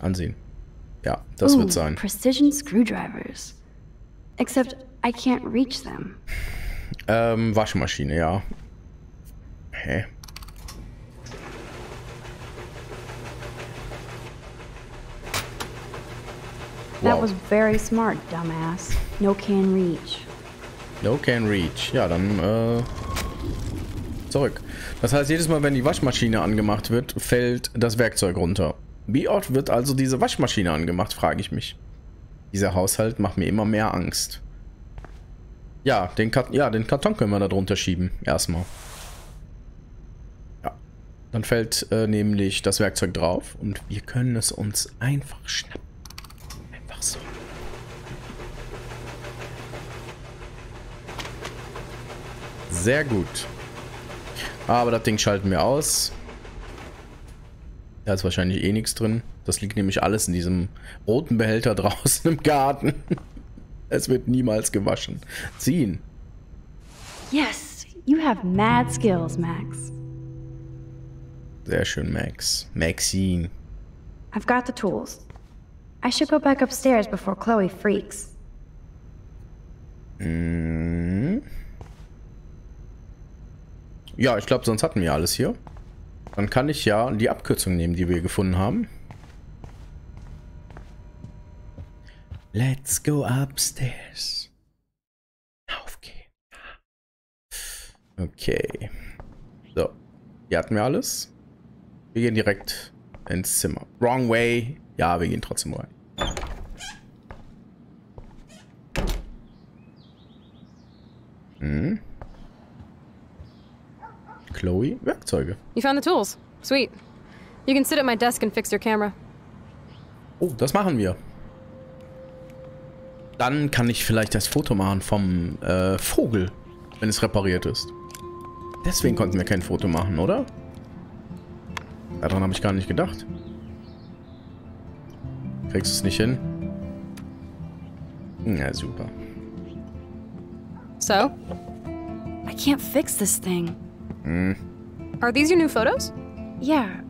ansehen. Ja, das Ooh, wird sein. Precision screwdrivers. Except I can't reach them. Ähm, Waschmaschine, ja. Hä? That Wow. was very smart, dumbass. No can reach. No can reach. Ja, dann äh, zurück. Das heißt, jedes Mal, wenn die Waschmaschine angemacht wird, fällt das Werkzeug runter. Wie oft wird also diese Waschmaschine angemacht, frage ich mich. Dieser Haushalt macht mir immer mehr Angst. Ja, den, Kat ja, den Karton können wir da drunter schieben. Erstmal. Ja. Dann fällt äh, nämlich das Werkzeug drauf und wir können es uns einfach schnappen. Einfach so. Sehr gut. Aber das Ding schalten wir aus. Da ist wahrscheinlich eh nichts drin. Das liegt nämlich alles in diesem roten Behälter draußen im Garten. Es wird niemals gewaschen. Ziehen. Yes, you have mad skills, Max. Sehr schön, Max. Maxine. I've got the tools. I should go back upstairs before Chloe freaks. Mhm. Ja, ich glaube, sonst hatten wir alles hier. Dann kann ich ja die Abkürzung nehmen, die wir gefunden haben. Let's go upstairs. Aufgehen. Okay. So. Hier hatten wir alles. Wir gehen direkt ins Zimmer. Wrong way. Ja, wir gehen trotzdem rein. Hm. Chloe, Werkzeuge. You found the tools. Sweet. You can sit at my desk and fix your camera. Oh, das machen wir. Dann kann ich vielleicht das Foto machen vom äh, Vogel, wenn es repariert ist. Deswegen konnten wir kein Foto machen, oder? Daran habe ich gar nicht gedacht. Kriegst du es nicht hin? Na super. So, I can't fix this thing. Are these your new photos? Yeah,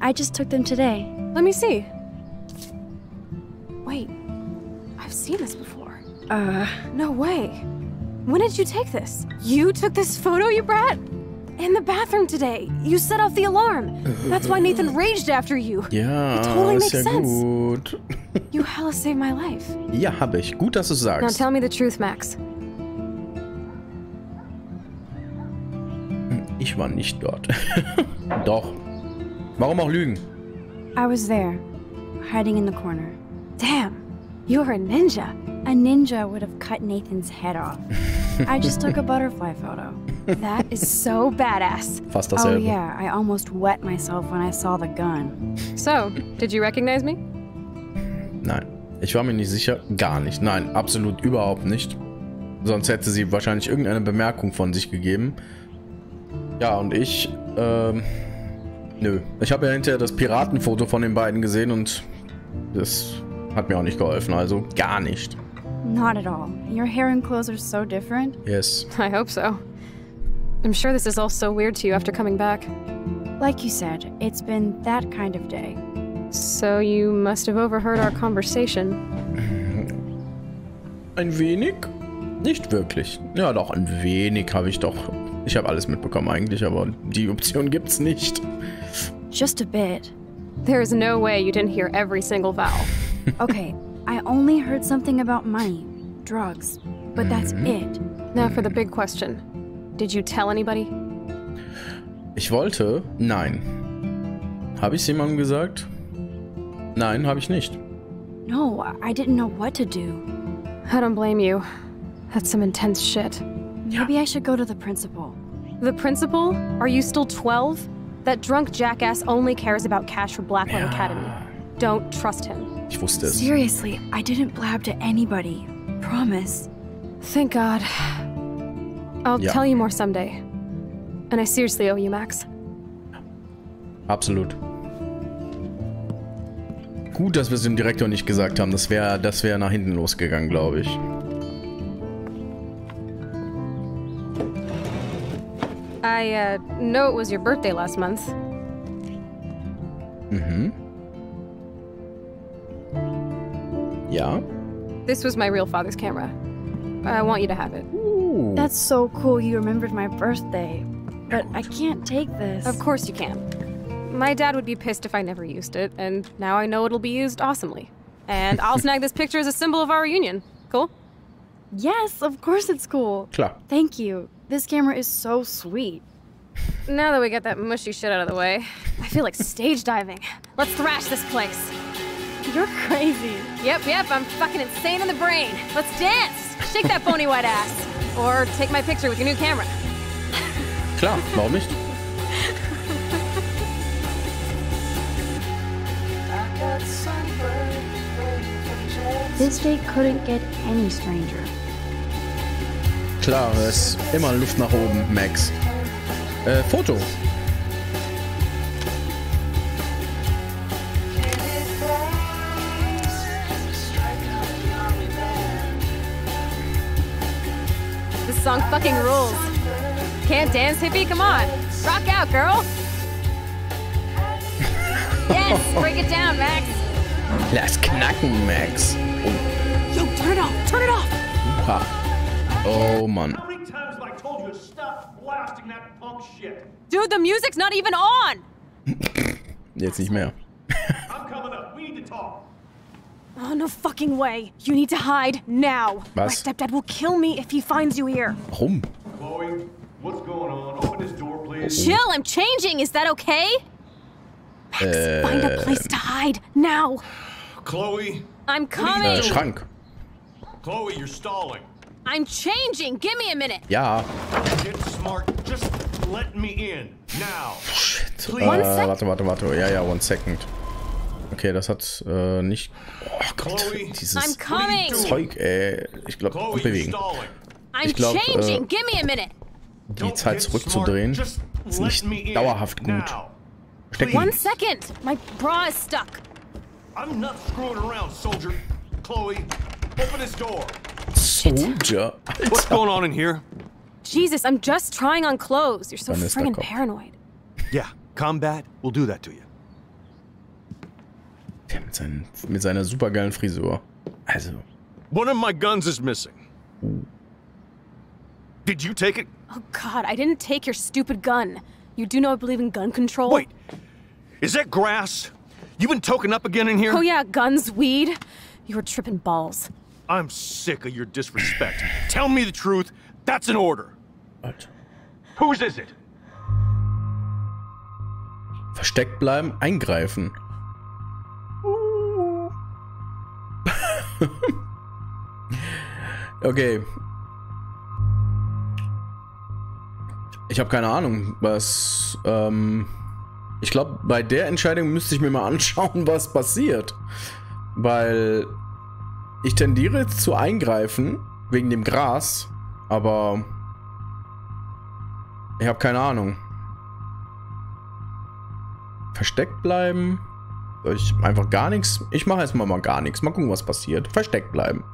I just took them today. Let me see. Wait, I've seen this before. Uh, No way. When did you take this? You took this photo, you brat? In the bathroom today. You set off the alarm. That's why Nathan raged after you. Ja, It totally ist ja makes sense. gut. You hella saved my life. ja, habe ich. Gut, dass du es Now tell me the truth, Max. Ich war nicht dort. Doch. Warum auch lügen? I was there, hiding in the corner. Damn, you're a ninja. A ninja would have cut Nathan's head off. I just took a butterfly photo. That is so badass. Fast Oh dasselbe. yeah, I almost wet myself when I saw the gun. So, did you recognize me? Nein. Ich war mir nicht sicher. Gar nicht. Nein, absolut überhaupt nicht. Sonst hätte sie wahrscheinlich irgendeine Bemerkung von sich gegeben. Ja, und ich, ähm, nö. Ich habe ja hinterher das Piratenfoto von den beiden gesehen und das hat mir auch nicht geholfen. Also gar nicht. Not at all. Your hair and clothes are so different. Yes. I hope so. I'm sure this is all so weird to you after coming back. Like you said, it's been that kind of day. So you must have overheard our conversation. Ein wenig? Nicht wirklich. Ja, doch, ein wenig habe ich doch. Ich habe alles mitbekommen eigentlich, aber die Option gibt's nicht. Just a bit. There is no way you didn't hear every single vowel. Okay, I only heard something about money, drugs, but that's it. Now for the big question. Did you tell anybody? Ich wollte. Nein. Habe ich es jemandem gesagt? Nein, habe ich nicht. No, I didn't know what to do. I don't blame you. That's some intense shit. Maybe I should go to the principal. The principal? Are you still 12? That drunk jackass only cares about cash for Blacklight Academy. Don't trust him. Ich wusste es. Seriously, I didn't blab to anybody. Promise. Thank God. I'll Yeah. tell you more someday. And I seriously owe you, Max. Absolut. Gut, dass wir es dem Direktor nicht gesagt haben. Das wäre das wär nach hinten losgegangen, glaube ich. I, uh, know it was your birthday last month. Mm hmm. Yeah? This was my real father's camera. I want you to have it. Uh. That's so cool you remembered my birthday. But I can't take this. Of course you can. My dad would be pissed if I never used it, and now I know it'll be used awesomely. And I'll snag this picture as a symbol of our reunion. Cool? Yes, of course it's cool. Klar. Thank you. This camera is so sweet. Now that we got that mushy shit out of the way, I feel like stage diving. Let's thrash this place. You're crazy. Yep, yep, I'm fucking insane in the brain. Let's dance! Shake that bony white ass. Or take my picture with your new camera. Klar, warum nicht? This day couldn't get any stranger. Klar, es ist immer Luft nach oben, Max. Äh, Foto. This song fucking rules. Can't dance, hippie? Come on. Rock out, girl. yes, break it down, Max. Lass knacken, Max. Yo, turn it off. Turn it off. Oha. Oh Mann. How many times have I told you to stop blasting that punk shit? Dude, the music's not even on. Jetzt nicht mehr. I'm coming up. We need to talk. Oh, no fucking way. You need to hide now. My stepdad will kill me if he finds you here. Warum? Chloe, what's going on? Open this door, please. Chill, I'm changing. Is that okay? Max, find a place to hide now. Chloe, I'm Äh, coming. Schrank. Chloe, you're stalling. I'm changing. Give me a minute. Ja. Get smart. Just let me in. Now. Shit. One Äh, warte, warte, warte. Ja, ja, one second. Okay, das hat äh, nicht... Oh Gott, dieses coming. Zeug, ey. Ich glaube, bewegen. Ich glaub, changing. äh. Die Zeit zurückzudrehen ist nicht dauerhaft gut. Stecken. One second. My bra is stuck. I'm not screwing around, soldier. Chloe, open this door. Soldier. What's going on in here? Jesus, I'm just trying on clothes. You're so Dann friggin' paranoid. Yeah, combat will do that to you. Der mit, seinen, mit seiner supergeilen Frisur. Also, One of my guns is missing. Did you take it? Oh God, I didn't take your stupid gun. You do know I believe in gun control? Wait, is that grass? You been token up again in here? Oh yeah, guns, weed. You were tripping balls. I'm sick of your disrespect. Tell me the truth. That's an order. Alter. Whose is it? Versteckt bleiben, eingreifen. okay. Ich habe keine Ahnung, was. Ähm, ich glaube, bei der Entscheidung müsste ich mir mal anschauen, was passiert. Weil ich tendiere jetzt zu eingreifen wegen dem Gras, aber ich habe keine Ahnung. Versteckt bleiben. Soll ich einfach gar nichts? Ich mache erstmal mal gar nichts. Mal gucken, was passiert. Versteckt bleiben.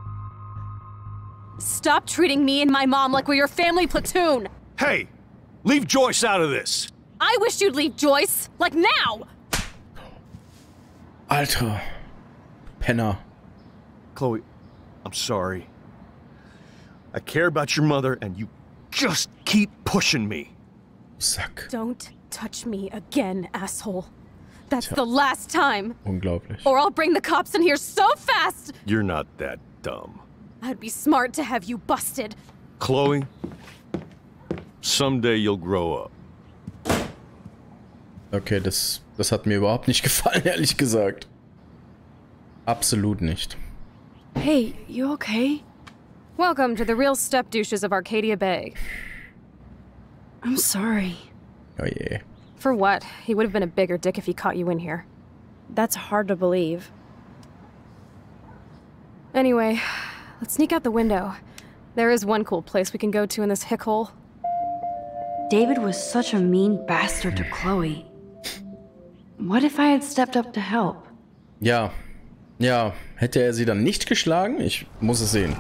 Stop treating me and my mom like we're your family platoon. Hey, leave Joyce out of this. I wish you'd leave Joyce, like now. Alter. Penner. Chloe, I'm sorry. I care about your mother, and you just keep pushing me. Sack. Don't touch me again, asshole. That's Tja. the last time. Unglaublich. Or I'll bring the cops in here so fast. You're not that dumb. I'd be smart to have you busted. Chloe, someday you'll grow up. Okay, das, das hat mir überhaupt nicht gefallen, ehrlich gesagt. Absolut nicht. Hey, you okay? Welcome to the real step douches of Arcadia Bay. I'm sorry. Oh yeah. For what? He would have been a bigger dick if he caught you in here. That's hard to believe. Anyway, let's sneak out the window. There is one cool place we can go to in this hick hole. David was such a mean bastard to Chloe. What if I had stepped up to help? Ja. Ja. Hätte er sie dann nicht geschlagen? Ich muss es sehen.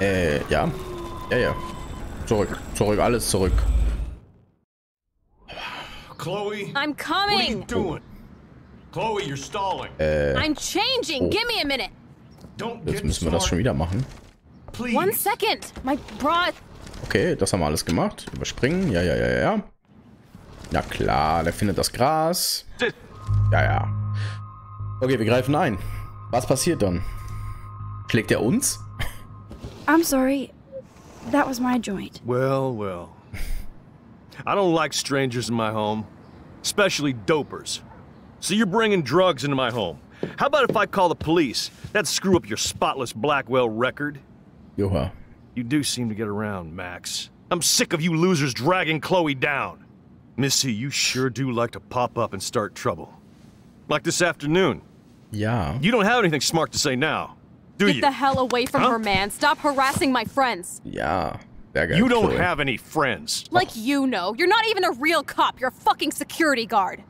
Äh, ja. Ja, ja. Zurück. Zurück. Alles zurück. Chloe, I'm what are you coming! doing? Chloe, you're stalling. I'm changing. Give me a minute. Don't Jetzt müssen wir das schon wieder machen. please. One second. My bra. Okay, das haben wir alles gemacht. Überspringen. Ja, ja, ja, ja, ja. Na klar, der findet das Gras. Ja, ja. Okay, wir greifen ein. Was passiert dann? Schlägt er uns? I'm sorry. That was my joint. Well, well. I don't like strangers in my home, especially dopers. So you're bringing drugs into my home. How about if I call the police? That'd screw up your spotless Blackwell record. Joha. You do seem to get around, Max. I'm sick of you losers dragging Chloe down. Missy, you sure do like to pop up and start trouble. Like this afternoon. Yeah. You don't have anything smart to say now, do Get you? Get the hell away from Huh? her, man. Stop harassing my friends. Yeah. That geil. You don't Chloe. have any friends. Like you know. You're not even a real cop. You're a fucking security guard.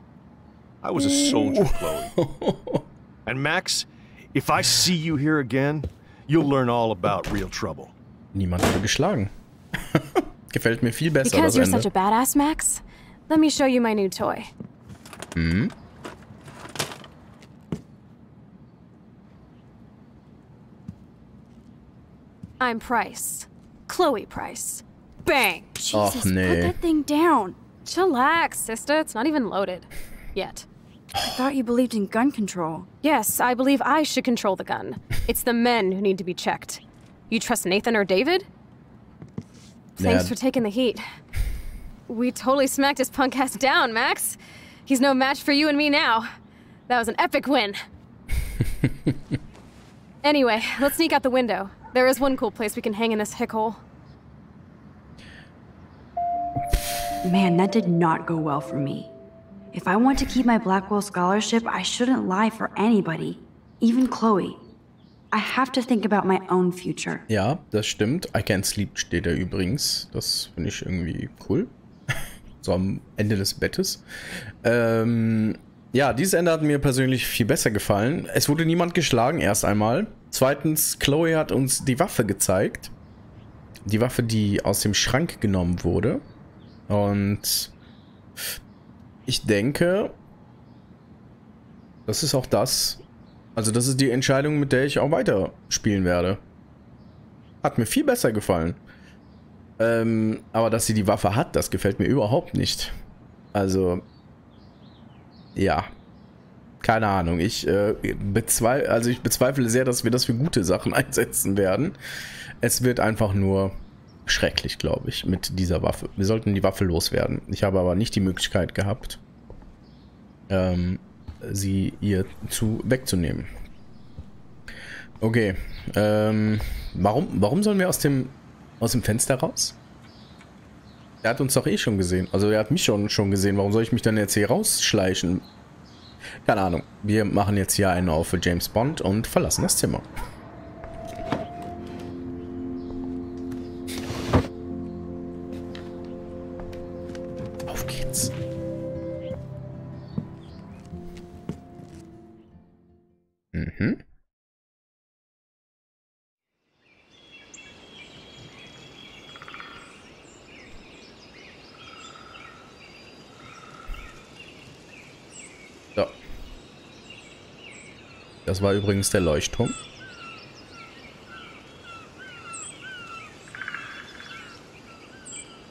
I was a soldier, Chloe. And Max, if I see you here again, you'll learn all about real trouble. Niemand wurde geschlagen. Gefällt mir viel besser Because you're Ende. such a badass, Max, let me show you my new toy. Hmm? I'm Price. Chloe Price. Bang! Och Jesus, put that thing down. Chillax, sister. It's not even loaded. Yet. I thought you believed in gun control. Yes, I believe I should control the gun. It's the men who need to be checked. You trust Nathan or David? Thanks Yeah. for taking the heat. We totally smacked his punk ass down, Max. He's no match for you and me now. That was an epic win. anyway, let's sneak out the window. There is one cool place we can hang in this hick hole. Man, that did not go well for me. If I want to keep my Blackwell scholarship, I shouldn't lie for anybody, even Chloe. I have to think about my own future. Ja, das stimmt. I Can't Sleep steht da übrigens. Das finde ich irgendwie cool. So am Ende des Bettes. Ähm, ja, dieses Ende hat mir persönlich viel besser gefallen. Es wurde niemand geschlagen, erst einmal. Zweitens, Chloe hat uns die Waffe gezeigt. Die Waffe, die aus dem Schrank genommen wurde. Und ich denke, das ist auch das. Also, das ist die Entscheidung, mit der ich auch weiter spielen werde. Hat mir viel besser gefallen. Ähm, aber dass sie die Waffe hat, das gefällt mir überhaupt nicht. Also, ja. Keine Ahnung. Ich, äh, bezweifle, also ich bezweifle sehr, dass wir das für gute Sachen einsetzen werden. Es wird einfach nur schrecklich, glaube ich, mit dieser Waffe. Wir sollten die Waffe loswerden. Ich habe aber nicht die Möglichkeit gehabt, ähm, sie ihr zu wegzunehmen. Okay. Ähm, warum, warum sollen wir aus dem, aus dem Fenster raus? Er hat uns doch eh schon gesehen. Also er hat mich schon, schon gesehen. Warum soll ich mich dann jetzt hier rausschleichen? Keine Ahnung. Wir machen jetzt hier einen auf für James Bond und verlassen das Zimmer. Das war übrigens der Leuchtturm.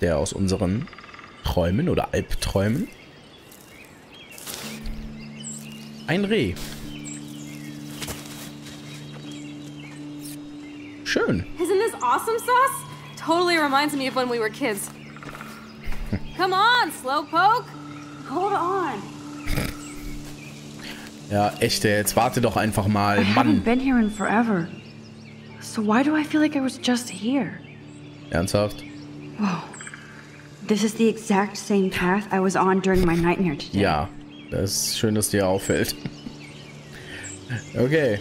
Der aus unseren Träumen oder Albträumen. Ein Reh. Schön. Isn't this awesome sauce? Totally reminds me of when we were kids. Come on, Slowpoke. Hold on. Ja, echte, jetzt warte doch einfach mal, I haven't Mann. been here in forever. So why do I feel like I was just here? Ernsthaft? This is the exact same path I was on during my nightmare today. Ja, das ist schön, dass dir auffällt. Okay.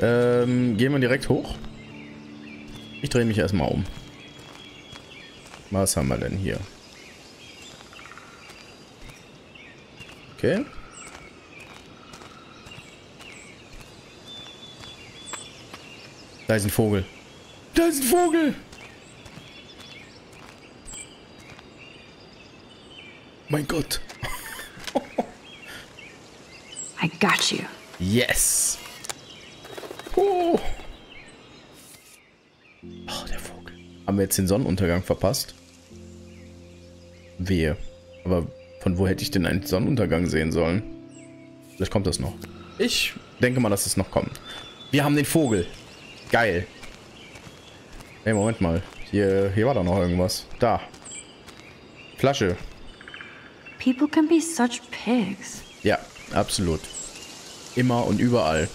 Ähm, gehen wir direkt hoch. Ich drehe mich erstmal um. Was haben wir denn hier? Okay. Da ist ein Vogel. Da ist ein Vogel! Mein Gott. I got you. Yes. Oh. oh, der Vogel. Haben wir jetzt den Sonnenuntergang verpasst? Wehe. Aber von wo hätte ich denn einen Sonnenuntergang sehen sollen? Vielleicht kommt das noch. Ich denke mal, dass es noch kommt. Wir haben den Vogel. Geil. Hey, Moment mal. Hier, hier war doch noch irgendwas. Da. Flasche. People can be such pigs. Ja, absolut. Immer und überall.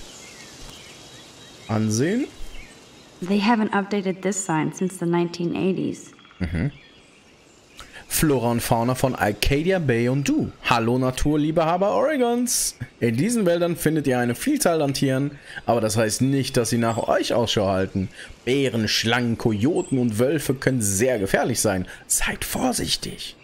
Ansehen. They haven't updated this sign since the 1980s. Flora und Fauna von Arcadia Bay und du. Hallo Naturliebehaber Oregons. In diesen Wäldern findet ihr eine Vielzahl an Tieren, aber das heißt nicht, dass sie nach euch Ausschau halten. Bären, Schlangen, Kojoten und Wölfe können sehr gefährlich sein. Seid vorsichtig.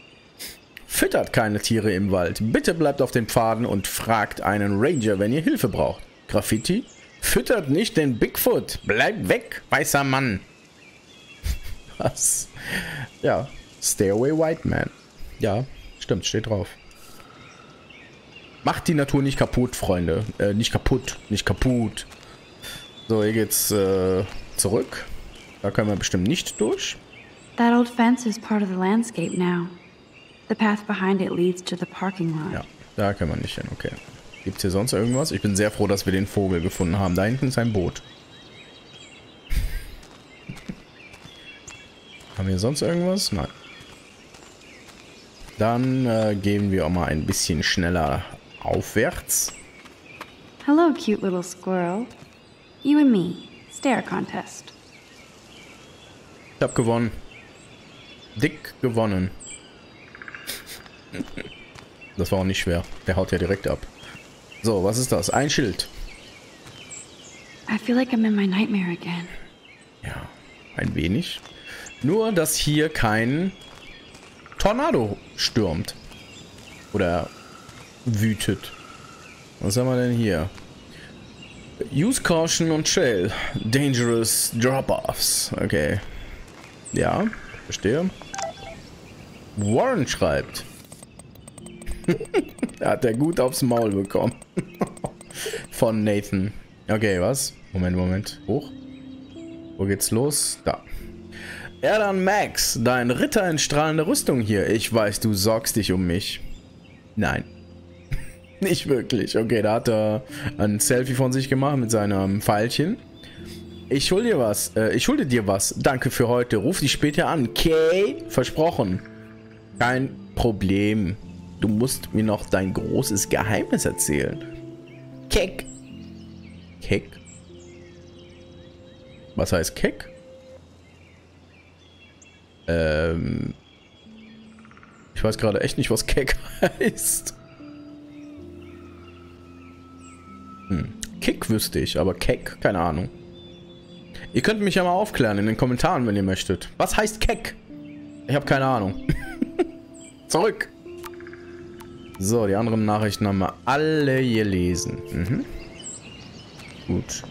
Füttert keine Tiere im Wald. Bitte bleibt auf den Pfaden und fragt einen Ranger, wenn ihr Hilfe braucht. Graffiti? Füttert nicht den Bigfoot. Bleibt weg, weißer Mann. Was? Ja. Stay away, white man. Ja, stimmt, steht drauf. Macht die Natur nicht kaputt, Freunde. Äh, nicht kaputt, nicht kaputt. So, hier geht's äh, zurück. Da können wir bestimmt nicht durch. That old fence is part of the landscape now. The path behind it leads to the parking lot. Ja, da können wir nicht hin, okay. Gibt's hier sonst irgendwas? Ich bin sehr froh, dass wir den Vogel gefunden haben. Da hinten ist ein Boot. haben wir sonst irgendwas? Nein. Dann äh, gehen wir auch mal ein bisschen schneller aufwärts. Hello, cute little squirrel. You and me. Stare contest. Ich hab gewonnen. Dick gewonnen. Das war auch nicht schwer. Der haut ja direkt ab. So, was ist das? Ein Schild. I feel like I'm in my nightmare again. Ja, ein wenig. Nur, dass hier kein Tornado stürmt. Oder wütet. Was haben wir denn hier? Use Caution und Trail. Dangerous Drop-Offs. Okay. Ja, verstehe. Warren schreibt. Hat er gut aufs Maul bekommen. Von Nathan. Okay, was? Moment, Moment. Hoch. Wo geht's los? Da. Erdan Max, dein Ritter in strahlender Rüstung hier. Ich weiß, du sorgst dich um mich. Nein. Nicht wirklich. Okay, da hat er ein Selfie von sich gemacht mit seinem Pfeilchen. Ich schulde dir was. Äh, ich schulde dir was. Danke für heute. Ruf dich später an. Okay? Versprochen. Kein Problem. Du musst mir noch dein großes Geheimnis erzählen. Keck. Keck? Was heißt Keck? Ähm. Ich weiß gerade echt nicht, was Keck heißt. Hm. Kick wüsste ich, aber Keck, keine Ahnung. Ihr könnt mich ja mal aufklären in den Kommentaren, wenn ihr möchtet. Was heißt Keck? Ich habe keine Ahnung. Zurück. So, die anderen Nachrichten haben wir alle gelesen. Mhm. Gut.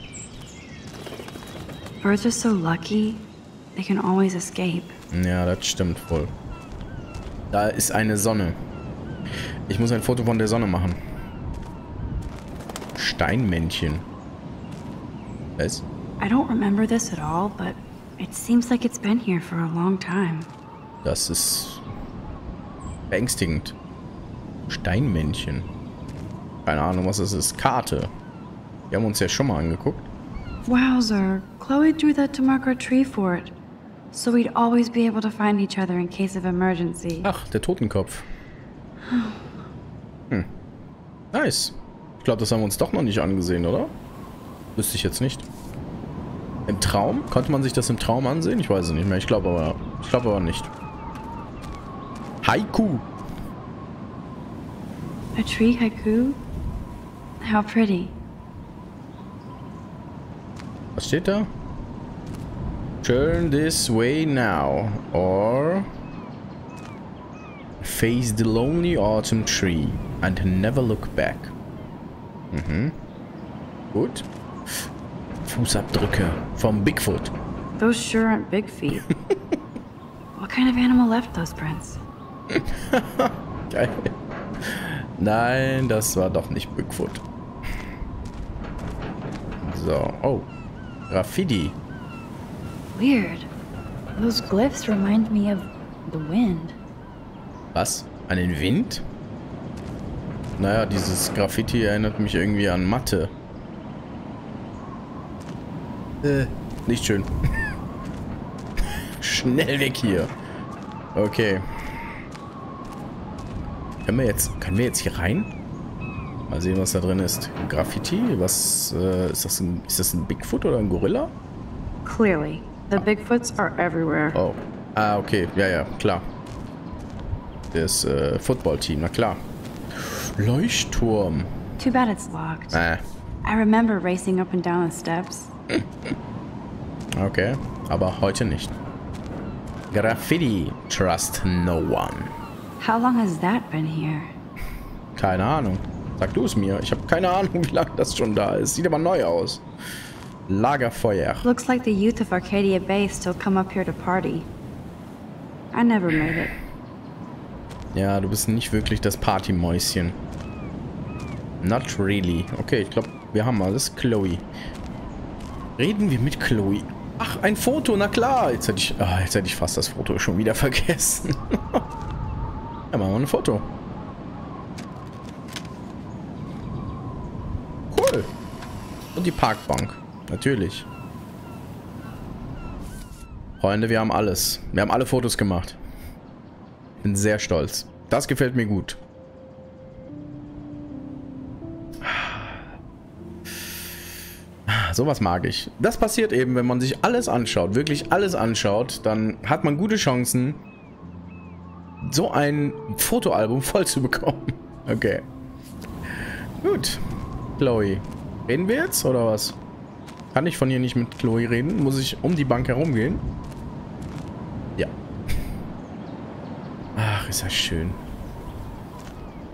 Birds are so lucky. They can always escape. Ja, das stimmt voll. Da ist eine Sonne. Ich muss ein Foto von der Sonne machen. Steinmännchen. Was? I don't remember this at all, but it seems like it's been here for a long time. Das ist beängstigend. Steinmännchen. Keine Ahnung, was das ist. Karte. Die haben uns ja schon mal angeguckt. Wowzer. Chloe drew that to mark our tree fort. So we'd always be able to find each other in case of emergency. Ach, der Totenkopf. Hm. Nice. Ich glaube, das haben wir uns doch noch nicht angesehen, oder? Wüsste ich jetzt nicht. Im Traum? Konnte man sich das im Traum ansehen? Ich weiß es nicht mehr. Ich glaube aber, ich glaube aber nicht. Haiku. A tree haiku? How pretty. Was steht da? Turn this way now. Or face the lonely autumn tree and never look back. Mhm. Gut. Fußabdrücke vom Bigfoot. Those sure aren't big feet. what kind of animal left those prints? Geil. Nein, das war doch nicht Bigfoot. So. Oh. Graffiti. Weird. Those glyphs remind me of the wind. Was? An den Wind? Naja, dieses Graffiti erinnert mich irgendwie an Mathe. Äh, nicht schön. Schnell weg hier. Okay. Können wir jetzt, können wir jetzt hier rein? Mal sehen, was da drin ist. Graffiti? Was, äh, ist das ein, ist das ein Bigfoot oder ein Gorilla? Clearly, the Bigfoots are everywhere. Oh. Ah, okay. Ja, ja, klar. Das äh, Footballteam, na klar. Leuchtturm. Too bad it's locked. Äh, I remember racing up and down the steps. okay. Aber heute nicht. Graffiti. Trust no one. How long has that been here? Keine Ahnung. Sag du es mir. Ich habe keine Ahnung, wie lange das schon da ist. Sieht aber neu aus. Lagerfeuer. Looks like the youth of Arcadia Bay still come up here to party. I never made it. Ja, du bist nicht wirklich das Partymäuschen. Not really. Okay, ich glaube, wir haben alles. Chloe. Reden wir mit Chloe. Ach, ein Foto, na klar. Jetzt hätte ich, ah, jetzt hätte ich fast das Foto schon wieder vergessen. ja, machen wir ein Foto. Cool. Und die Parkbank. Natürlich. Freunde, wir haben alles. Wir haben alle Fotos gemacht. Bin sehr stolz. Das gefällt mir gut. Sowas mag ich. Das passiert eben, wenn man sich alles anschaut, wirklich alles anschaut, dann hat man gute Chancen, so ein Fotoalbum voll zu bekommen. Okay. Gut. Chloe. Reden wir jetzt oder was? Kann ich von hier nicht mit Chloe reden? Muss ich um die Bank herumgehen? Ja. Ach, ist das schön.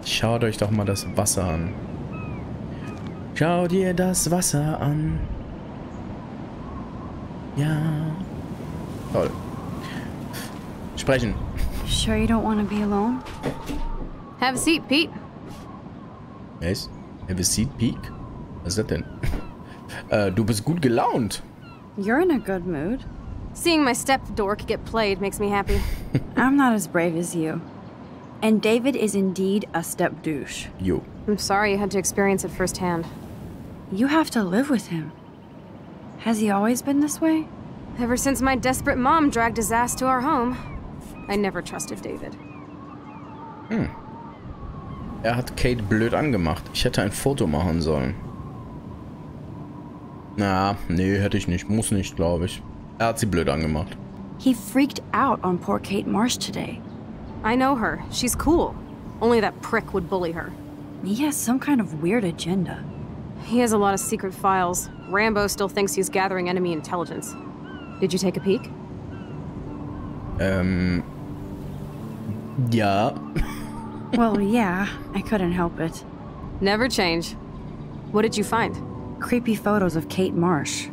Schaut euch doch mal das Wasser an. Schau dir das Wasser an. Ja. Toll. Sprechen. Sure you don't want to be alone? Have a seat, Pete. Yes. Have a seat, Peak? Was ist das denn? Äh, du bist gut gelaunt. You're in a good mood. Seeing my step dork get played makes me happy. I'm not as brave as you. And David is indeed a step douche. Jo. I'm sorry you had to experience it firsthand. You have to live with him. Has he always been this way? Ever since my desperate mom dragged his ass to our home, I never trusted David. Er hat Kate blöd angemacht. Ich hätte ein Foto machen sollen. Na, nee, hätte ich nicht. Muss nicht, glaube ich. Er hat sie blöd angemacht. He freaked out on poor Kate Marsh today. I know her. She's cool. Only that prick would bully her. He has some kind of weird agenda. He has a lot of secret files. Rambo still thinks he's gathering enemy intelligence. Did you take a peek? Ähm. Ja. well, yeah, I couldn't help it. Never change. What did you find? Creepy photos of Kate Marsh,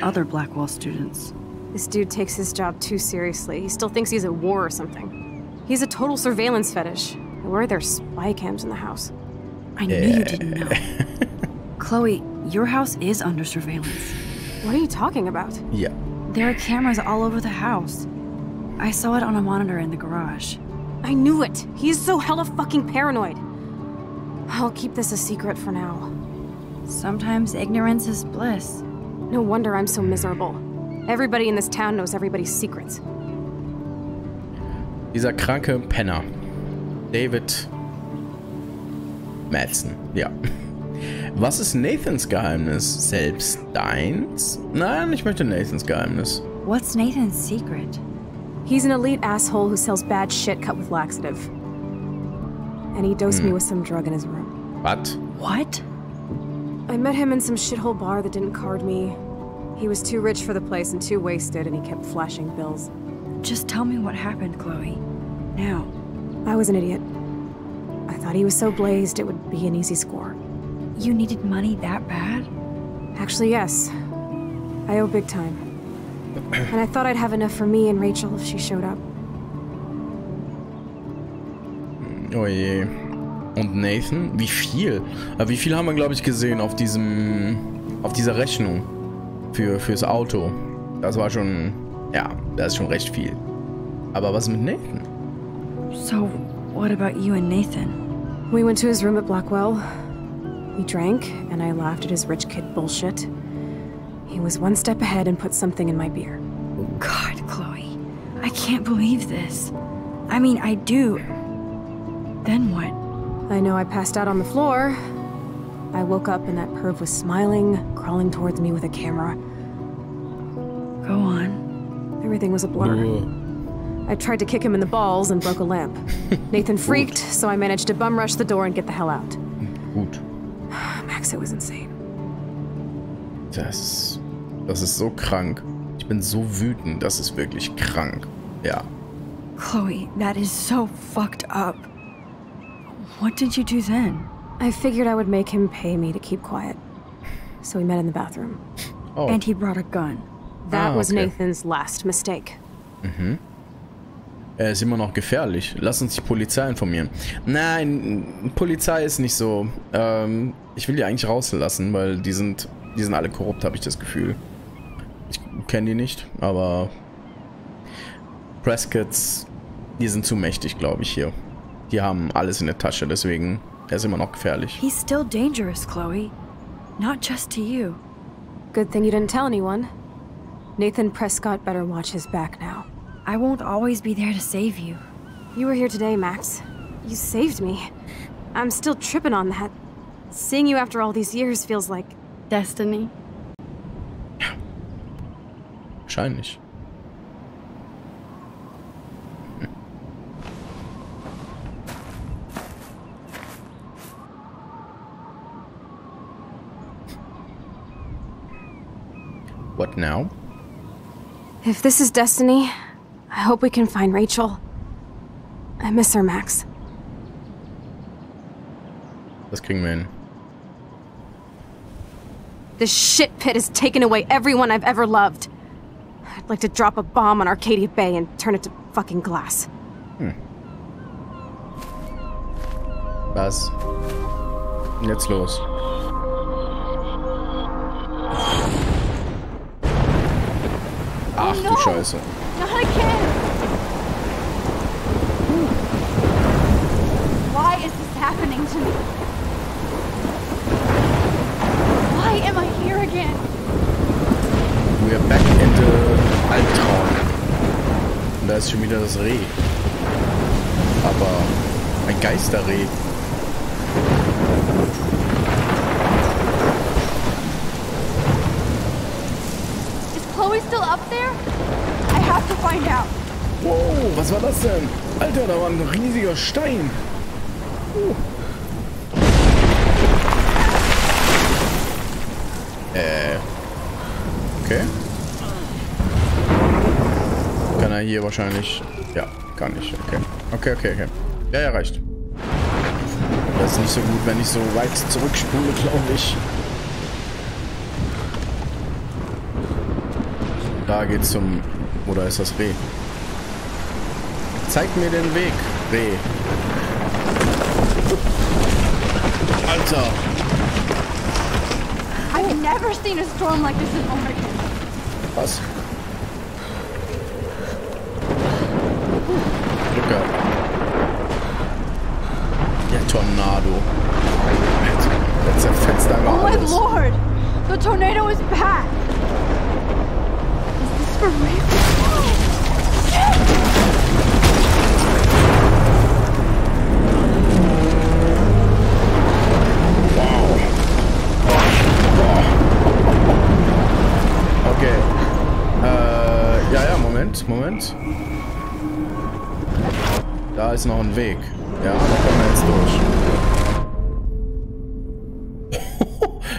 other Blackwell students. This dude takes his job too seriously. He still thinks he's at war or something. He's a total surveillance fetish. Where are there spy cams in the house? I knew you didn't know. Chloe, your house is under surveillance. What are you talking about? Yeah. There are cameras all over the house. I saw it on a monitor in the garage. I knew it. He's so hella fucking paranoid. I'll keep this a secret for now. Sometimes ignorance is bliss. No wonder I'm so miserable. Everybody in this town knows everybody's secrets. Dieser kranke Penner. David Madsen. Ja. Was ist Nathans Geheimnis? Selbst deins? Nein, ich möchte Nathans Geheimnis. What's Nathan's secret? He's an elite asshole who sells bad shit cut with laxative. And he dosed me hmm. with some drug in his room. What? What? I met him in some shithole bar that didn't card me. He was too rich for the place and too wasted, and he kept flashing bills. Just tell me what happened, Chloe. Now. I was an idiot. I thought he was so blazed it would be an easy score. You needed money that bad? Actually, yes. I owe big time. and I thought I'd have enough for me and Rachel if she showed up. Oh je. Und Nathan? Wie viel? Aber wie viel haben wir, glaube ich, gesehen auf diesem auf dieser Rechnung für, fürs Auto. Das war schon, ja, das ist schon recht viel. Aber was mit Nathan? So, what about you and Nathan? We went to his room at Blackwell. We drank, and I laughed at his rich kid bullshit. He was one step ahead and put something in my beer. God, Chloe. I can't believe this. I mean, I do. Then what? I know I passed out on the floor. I woke up and that perv was smiling, crawling towards me with a camera. Go on. Everything was a blur. I tried to kick him in the balls and broke a lamp. Nathan freaked, so I managed to bum rush the door and get the hell out. Gut. Max, it was insane. Das, das ist so krank. Ich bin so wütend. Das ist wirklich krank. Ja. Chloe, that is so fucked up. What did you do then? I figured I would make him pay me to keep quiet. So we met in the bathroom. Oh, And he brought a gun. That Ah, was okay. Nathan's last mistake. er ist immer noch gefährlich. Lass uns die Polizei informieren. Nein, Polizei ist nicht so. Ähm, ich will die eigentlich rauslassen, weil die sind, die sind alle korrupt, habe ich das Gefühl. Ich kenne die nicht, aber Prescotts, die sind zu mächtig, glaube ich, hier. Die haben alles in der Tasche, deswegen er ist immer noch gefährlich. He's still dangerous, Chloe. Not just to you. Good thing you didn't tell anyone. Nathan Prescott better watch his back now. I won't always be there to save you. You were here today, Max. You saved me. I'm still tripping on that. Seeing you after all these years feels like Destiny. Wahrscheinlich. What now? If this is destiny, I hope we can find Rachel. I miss her, Max. Wir hin. This shit pit has taken away everyone I've ever loved. I'd like to drop a bomb on Arcadia Bay and turn it to fucking glass. Hmm. Was? Jetzt los. Scheiße. Not again! Why is this happening to me? Why am I here again? We are back in the Albtraum. Und da ist schon wieder das Reh. Aber ein Geisterreh. Is Chloe still up there? Wow, was war das denn? Alter, da war ein riesiger Stein. Uh. Äh. Okay. Kann er hier wahrscheinlich... Ja, kann ich. Okay. Okay, okay, okay. Ja, ja, reicht. Das ist nicht so gut, wenn ich so weit zurückspule, glaube ich. Da geht's zum... Oder ist das Reh? Zeig mir den Weg, Reh. Alter. I've never seen a storm like this in Oregon. Was? Der Tornado. Der zerfetzt einfach Oh my lord! The tornado is back! Is this for real? Okay. Äh, ja, ja, Moment, Moment. Da ist noch ein Weg. Ja, da kommen wir jetzt durch.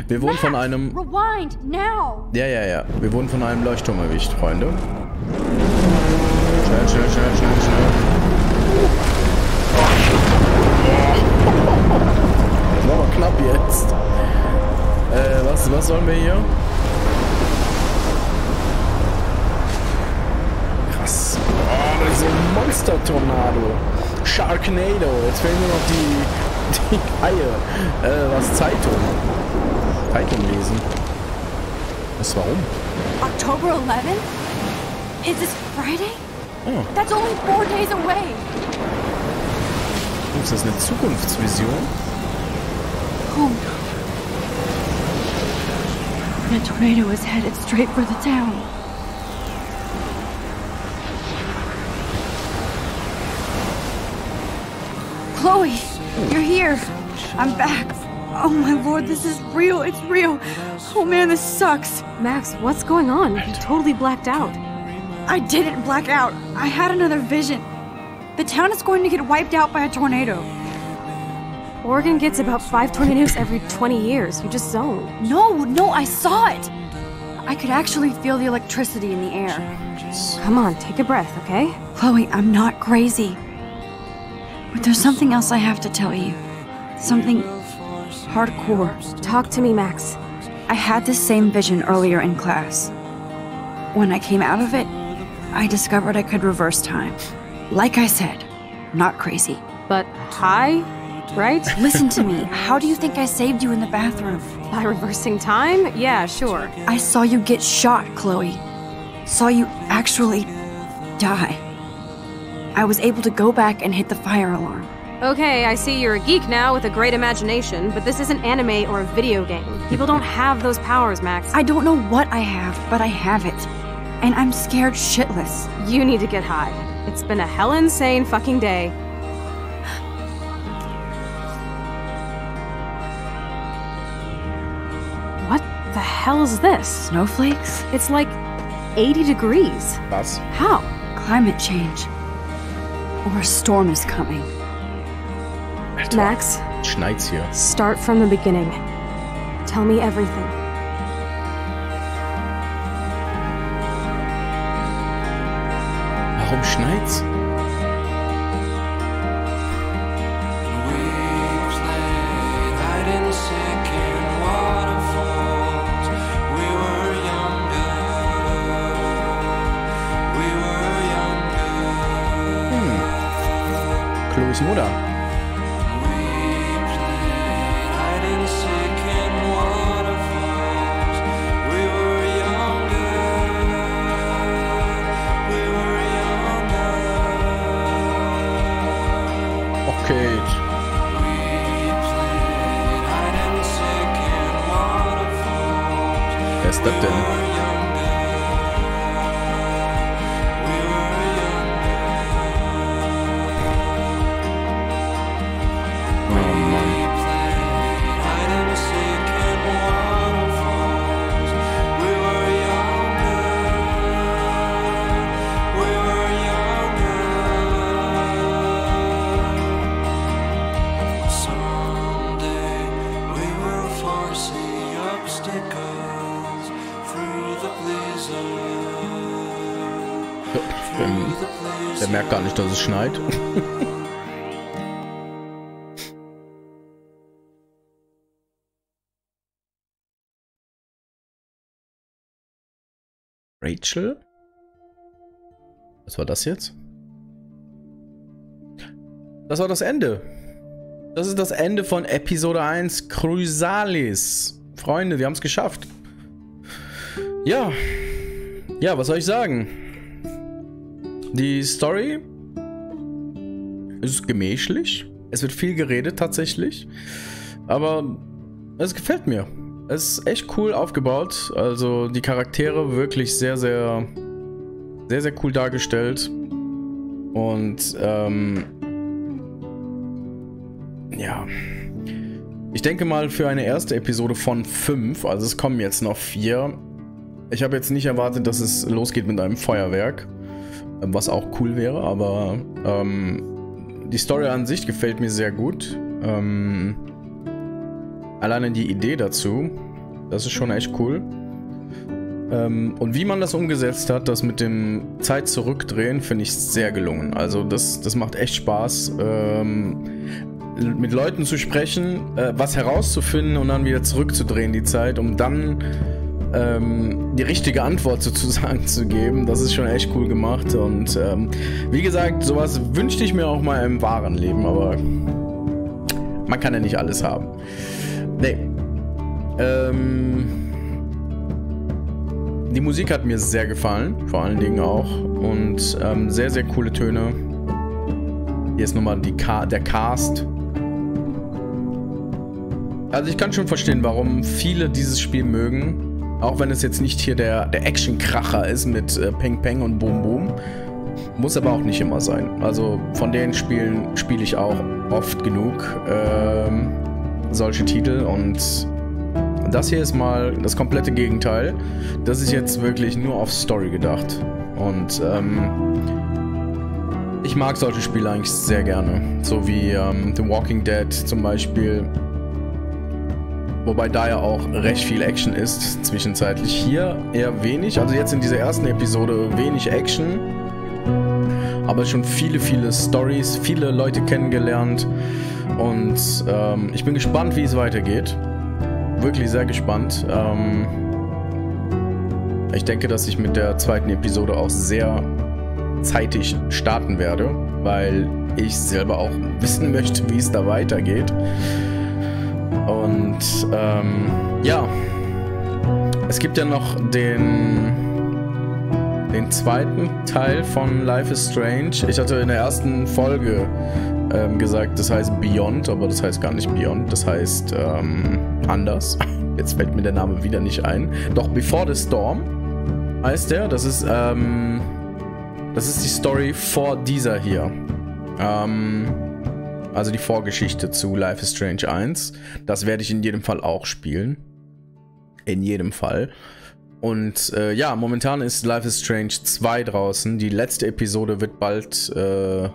wir wurden von einem... Rewind now! Ja, ja, ja. Wir wurden von einem Leuchtturm erwischt, Freunde. Schnell, schnell, schnell, schnell, schnell. Das war aber knapp jetzt. Äh, was, was sollen wir hier? Krass. Oh, das ist so ein Monster-Tornado. Sharknado. Jetzt fehlen nur noch die, die Haie. Äh, was? Zeitung. Zeitung lesen. Was, warum? October 11th? Is this Friday? Oh, That's only four days away. ist das eine Zukunftsvision? Oh. The tornado is headed straight for the town. Chloe, you're here. I'm back. Oh my lord, this is real. It's real. Oh man, this sucks. Max, what's going on? You totally blacked out. I didn't black out. I had another vision. The town is going to get wiped out by a tornado. Oregon gets about five tornadoes every 20 years. You just zone. No, no, I saw it. I could actually feel the electricity in the air. Come on, take a breath, okay? Chloe, I'm not crazy. But there's something else I have to tell you. Something hardcore. Talk to me, Max. I had this same vision earlier in class. When I came out of it, I discovered I could reverse time. Like I said, not crazy. But high, right? Listen to me. How do you think I saved you in the bathroom? By reversing time? Yeah, sure. I saw you get shot, Chloe. Saw you actually die. I was able to go back and hit the fire alarm. Okay, I see you're a geek now with a great imagination, but this isn't anime or a video game. People don't have those powers, Max. I don't know what I have, but I have it. And I'm scared shitless. You need to get high. It's been a hell insane fucking day. What the hell is this? Snowflakes? It's like 80 degrees. Was? How? Climate change. Or a storm is coming. Alter, Max, schneit's hier. start from the beginning. Tell me everything. Warum schneit's? Chloes Mutter. Okay. Wer ist das denn? Merkt gar nicht, dass es schneit. Rachel? Was war das jetzt? Das war das Ende. Das ist das Ende von Episode 1 Chrysalis. Freunde, wir haben es geschafft. Ja. Ja, was soll ich sagen? Die Story ist gemächlich. Es wird viel geredet tatsächlich. Aber es gefällt mir. Es ist echt cool aufgebaut. Also die Charaktere wirklich sehr, sehr, sehr, sehr cool dargestellt. Und ähm, ja. Ich denke mal für eine erste Episode von fünf, also es kommen jetzt noch vier. Ich habe jetzt nicht erwartet, dass es losgeht mit einem Feuerwerk, was auch cool wäre, aber ähm, die Story an sich gefällt mir sehr gut. Ähm, alleine die Idee dazu, das ist schon echt cool. Ähm, und wie man das umgesetzt hat, das mit dem Zeit zurückdrehen, finde ich sehr gelungen. Also das, das macht echt Spaß. Ähm, mit Leuten zu sprechen, äh, was herauszufinden und dann wieder zurückzudrehen die Zeit, um dann ähm, die richtige Antwort sozusagen zu geben. Das ist schon echt cool gemacht. Und ähm, wie gesagt, sowas wünschte ich mir auch mal im wahren Leben, aber man kann ja nicht alles haben. Nee. Ähm, die Musik hat mir sehr gefallen, vor allen Dingen auch. Und ähm, sehr, sehr coole Töne. Hier ist nochmal die Ka der Cast. Also ich kann schon verstehen, warum viele dieses Spiel mögen. Auch wenn es jetzt nicht hier der, der Action-Kracher ist mit äh, Peng Peng und Boom Boom. Muss aber auch nicht immer sein. Also von den Spielen spiele ich auch oft genug ähm, solche Titel und das hier ist mal das komplette Gegenteil. Das ist jetzt wirklich nur auf Story gedacht. Und ähm, ich mag solche Spiele eigentlich sehr gerne. So wie ähm, The Walking Dead zum Beispiel. Wobei da ja auch recht viel Action ist, zwischenzeitlich. Hier eher wenig. Also jetzt in dieser ersten Episode wenig Action. Aber schon viele, viele Stories, viele Leute kennengelernt. Und ähm, ich bin gespannt, wie es weitergeht. Wirklich sehr gespannt. Ähm, ich denke, dass ich mit der zweiten Episode auch sehr zeitig starten werde, weil ich selber auch wissen möchte, wie es da weitergeht. Und ähm, ja, es gibt ja noch den, den zweiten Teil von Life is Strange. Ich hatte in der ersten Folge ähm, gesagt, das heißt Beyond, aber das heißt gar nicht Beyond, das heißt ähm, anders. Jetzt fällt mir der Name wieder nicht ein. Doch Before the Storm heißt der. Das ist, ähm, das ist die Story vor dieser hier. Ähm, also die Vorgeschichte zu Life is Strange 1. Das werde ich in jedem Fall auch spielen. In jedem Fall. Und äh, ja, momentan ist Life is Strange 2 draußen. Die letzte Episode wird bald äh,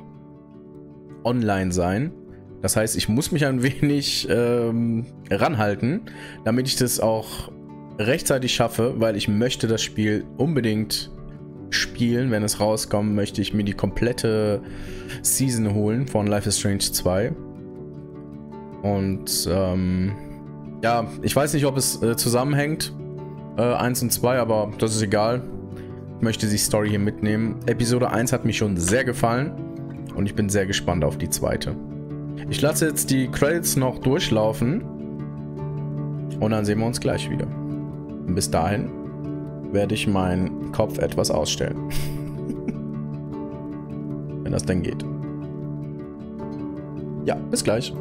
online sein. Das heißt, ich muss mich ein wenig ähm, ranhalten, damit ich das auch rechtzeitig schaffe, weil ich möchte das Spiel unbedingt spielen. Wenn es rauskommt, möchte ich mir die komplette Season holen von Life is Strange 2. Und ähm, ja, ich weiß nicht, ob es äh, zusammenhängt, äh, 1 und 2, aber das ist egal. Ich möchte die Story hier mitnehmen. Episode 1 hat mir schon sehr gefallen und ich bin sehr gespannt auf die zweite. Ich lasse jetzt die Credits noch durchlaufen und dann sehen wir uns gleich wieder. Bis dahin werde ich meinen Kopf etwas ausstellen. Wenn das denn geht. Ja, bis gleich.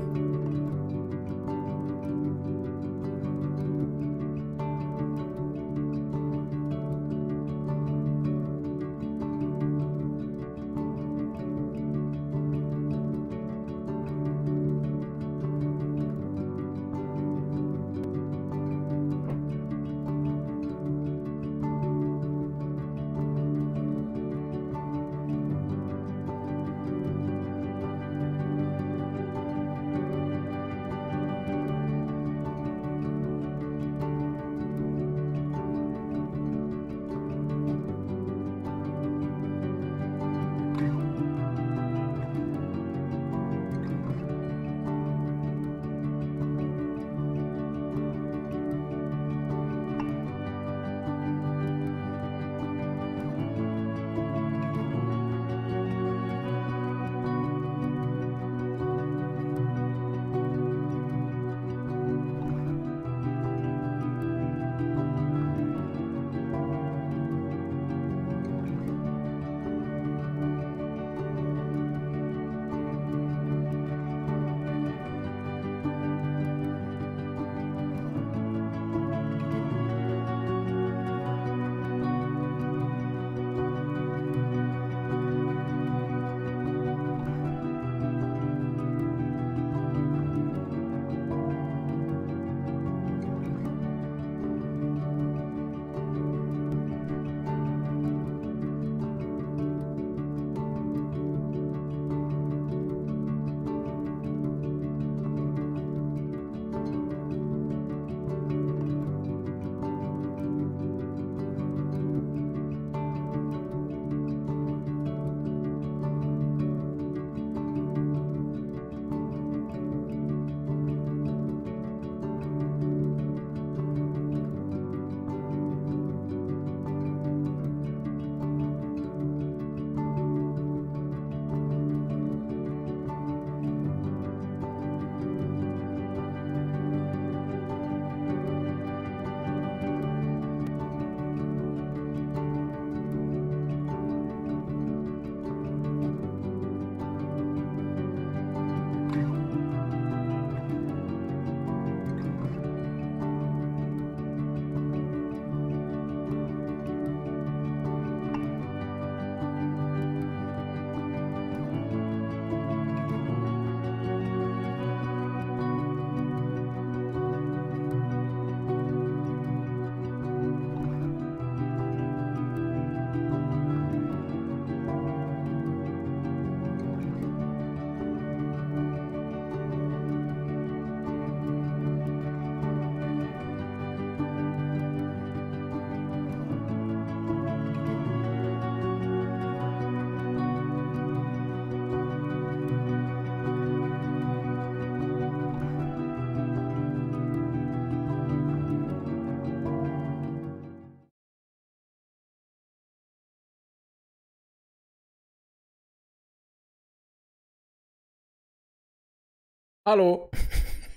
Hallo.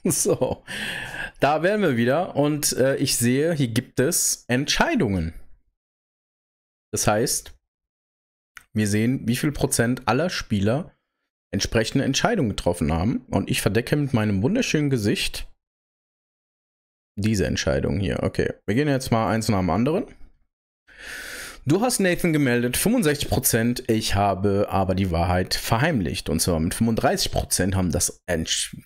So, da wären wir wieder und äh, ich sehe, hier gibt es Entscheidungen. Das heißt, wir sehen, wie viel Prozent aller Spieler entsprechende Entscheidungen getroffen haben. Und ich verdecke mit meinem wunderschönen Gesicht diese Entscheidung hier. Okay, wir gehen jetzt mal eins nach dem anderen. Du hast Nathan gemeldet, 65%, ich habe aber die Wahrheit verheimlicht. Und zwar mit 35% haben das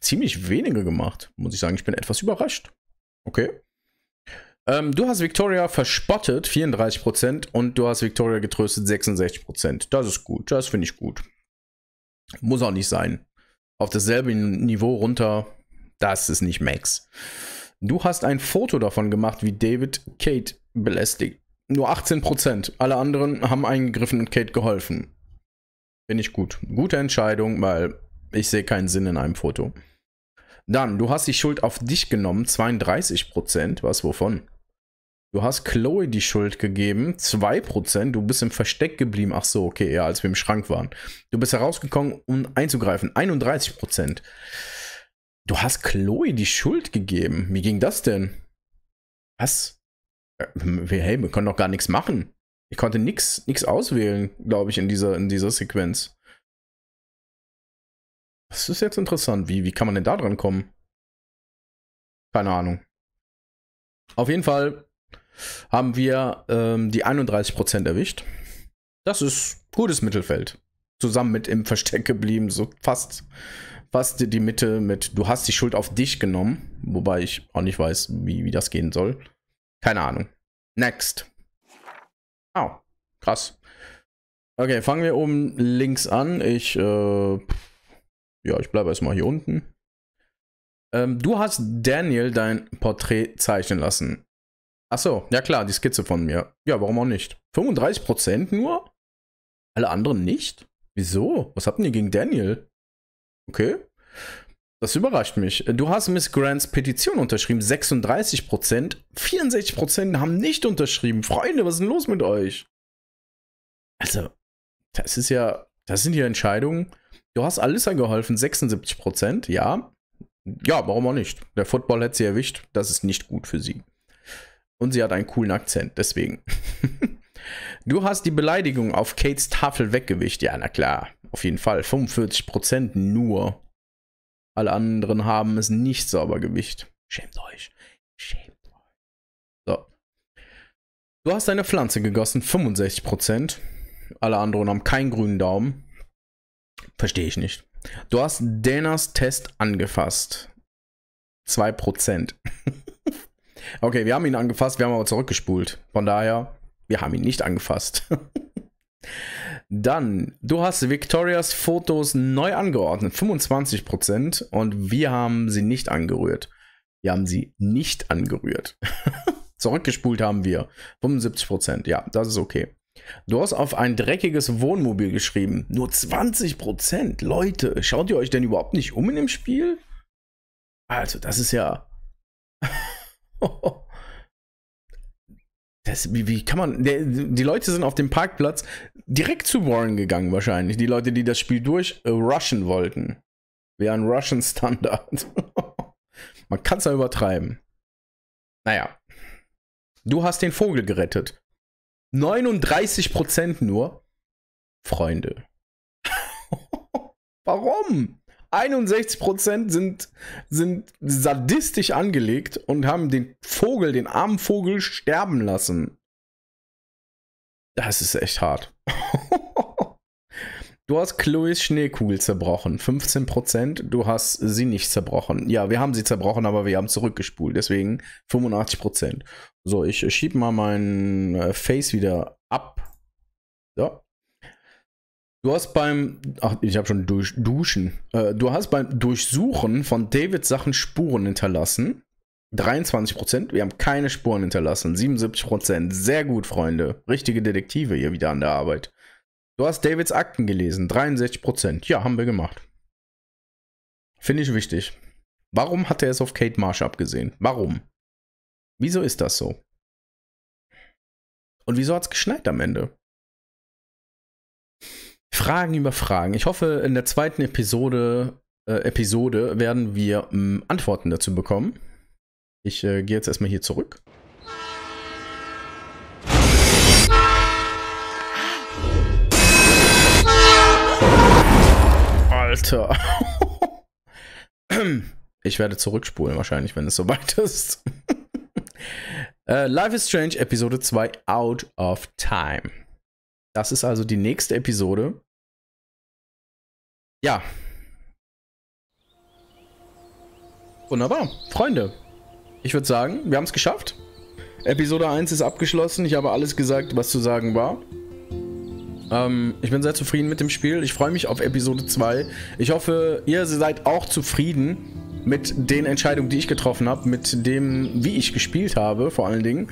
ziemlich wenige gemacht. Muss ich sagen, ich bin etwas überrascht. Okay. Ähm, du hast Victoria verspottet, 34%, und du hast Victoria getröstet, 66%. Das ist gut, das finde ich gut. Muss auch nicht sein. Auf dasselbe Niveau runter, das ist nicht Max. Du hast ein Foto davon gemacht, wie David Kate belästigt. Nur 18%. Alle anderen haben eingegriffen und Kate geholfen. Finde ich gut. Gute Entscheidung, weil ich sehe keinen Sinn in einem Foto. Dann, du hast die Schuld auf dich genommen, 32%. Was wovon? Du hast Chloe die Schuld gegeben, 2%. Du bist im Versteck geblieben. Ach so, okay, ja, als wir im Schrank waren. Du bist herausgekommen, um einzugreifen, 31%. Du hast Chloe die Schuld gegeben. Wie ging das denn? Was? Hey, wir können doch gar nichts machen. Ich konnte nichts nix auswählen, glaube ich, in dieser, in dieser Sequenz. Das ist jetzt interessant. Wie, wie kann man denn da dran kommen? Keine Ahnung. Auf jeden Fall haben wir ähm, die 31% erwischt. Das ist gutes Mittelfeld. Zusammen mit im Versteck geblieben, so fast, fast die Mitte mit, du hast die Schuld auf dich genommen. Wobei ich auch nicht weiß, wie, wie das gehen soll. Keine Ahnung. Next. Oh, krass. Okay, fangen wir oben links an. Ich, äh, ja, ich bleibe erstmal hier unten. Ähm, du hast Daniel dein Porträt zeichnen lassen. Achso, ja klar, die Skizze von mir. Ja, warum auch nicht? 35% nur? Alle anderen nicht? Wieso? Was habt ihr gegen Daniel? Okay. Das überrascht mich. Du hast Miss Grants Petition unterschrieben, 36% 64% haben nicht unterschrieben. Freunde, was ist denn los mit euch? Also, das ist ja, das sind ja Entscheidungen. Du hast Alissa geholfen, 76% ja. Ja, warum auch nicht? Der Football hat sie erwischt, das ist nicht gut für sie. Und sie hat einen coolen Akzent, deswegen. du hast die Beleidigung auf Kates Tafel weggewischt. Ja, na klar, auf jeden Fall. 45% nur. Alle anderen haben es nicht sauber gewicht. Schämt euch. Schämt euch. So. Du hast eine Pflanze gegossen, 65%. Alle anderen haben keinen grünen Daumen. Verstehe ich nicht. Du hast Danas Test angefasst. 2%. okay, wir haben ihn angefasst, wir haben aber zurückgespult. Von daher, wir haben ihn nicht angefasst. Dann, du hast Victorias Fotos neu angeordnet, 25% und wir haben sie nicht angerührt. Wir haben sie nicht angerührt. Zurückgespult haben wir 75%. Ja, das ist okay. Du hast auf ein dreckiges Wohnmobil geschrieben. Nur 20%. Leute, schaut ihr euch denn überhaupt nicht um in dem Spiel? Also, das ist ja. Das, wie, wie, kann man. Der, die Leute sind auf dem Parkplatz direkt zu Warren gegangen, wahrscheinlich. Die Leute, die das Spiel durchrushen äh, wollten. Wäre ein Russian Standard. man kann es ja übertreiben. Naja. Du hast den Vogel gerettet. 39% nur. Freunde. Warum? 61% sind, sind sadistisch angelegt und haben den Vogel, den armen Vogel, sterben lassen. Das ist echt hart. du hast Chloes Schneekugel zerbrochen. 15%. Du hast sie nicht zerbrochen. Ja, wir haben sie zerbrochen, aber wir haben zurückgespult. Deswegen 85%. So, ich schiebe mal mein äh, Face wieder ab. So. Du hast beim, ach, ich habe schon durch, duschen. Äh, du hast beim Durchsuchen von Davids Sachen Spuren hinterlassen. 23%. Wir haben keine Spuren hinterlassen. 77%. Sehr gut, Freunde. Richtige Detektive hier wieder an der Arbeit. Du hast Davids Akten gelesen. 63%. Ja, haben wir gemacht. Finde ich wichtig. Warum hat er es auf Kate Marsh abgesehen? Warum? Wieso ist das so? Und wieso hat es geschneit am Ende? Fragen über Fragen. Ich hoffe, in der zweiten Episode äh, Episode werden wir ähm, Antworten dazu bekommen. Ich äh, gehe jetzt erstmal hier zurück. Alter. Ich werde zurückspulen wahrscheinlich, wenn es soweit ist. uh, Life is Strange Episode 2 Out of Time. Das ist also die nächste Episode. Ja. Wunderbar. Freunde, ich würde sagen, wir haben es geschafft. Episode 1 ist abgeschlossen. Ich habe alles gesagt, was zu sagen war. Ähm, ich bin sehr zufrieden mit dem Spiel. Ich freue mich auf Episode 2. Ich hoffe, ihr seid auch zufrieden mit den Entscheidungen, die ich getroffen habe, mit dem, wie ich gespielt habe, vor allen Dingen.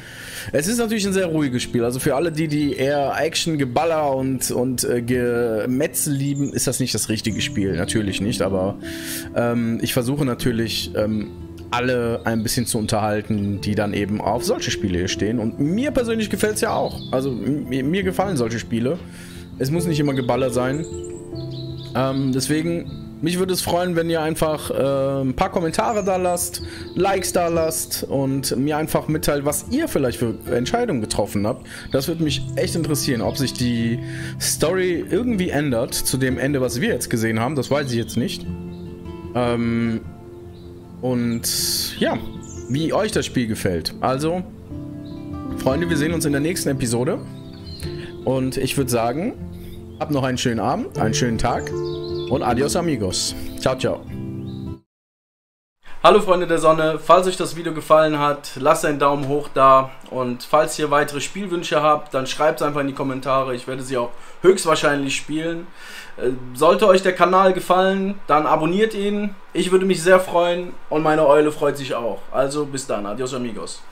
Es ist natürlich ein sehr ruhiges Spiel. Also für alle, die, die eher Action, Geballer und, und äh, Gemetzel lieben, ist das nicht das richtige Spiel. Natürlich nicht, aber ähm, ich versuche natürlich. Ähm, alle ein bisschen zu unterhalten, die dann eben auf solche Spiele hier stehen. Und mir persönlich gefällt es ja auch. Also mir, gefallen solche Spiele. Es muss nicht immer Geballer sein. Ähm, deswegen mich würde es freuen, wenn ihr einfach äh, ein paar Kommentare da lasst, Likes da lasst und mir einfach mitteilt, was ihr vielleicht für Entscheidungen getroffen habt. Das würde mich echt interessieren, ob sich die Story irgendwie ändert zu dem Ende, was wir jetzt gesehen haben. Das weiß ich jetzt nicht. Ähm, und ja, wie euch das Spiel gefällt. Also, Freunde, wir sehen uns in der nächsten Episode. Und ich würde sagen, habt noch einen schönen Abend, einen schönen Tag und adios amigos. Ciao, ciao. Hallo Freunde der Sonne, falls euch das Video gefallen hat, lasst einen Daumen hoch da und falls ihr weitere Spielwünsche habt, dann schreibt es einfach in die Kommentare, ich werde sie auch höchstwahrscheinlich spielen. Äh, sollte euch der Kanal gefallen, dann abonniert ihn, ich würde mich sehr freuen und meine Eule freut sich auch. Also bis dann, adios amigos.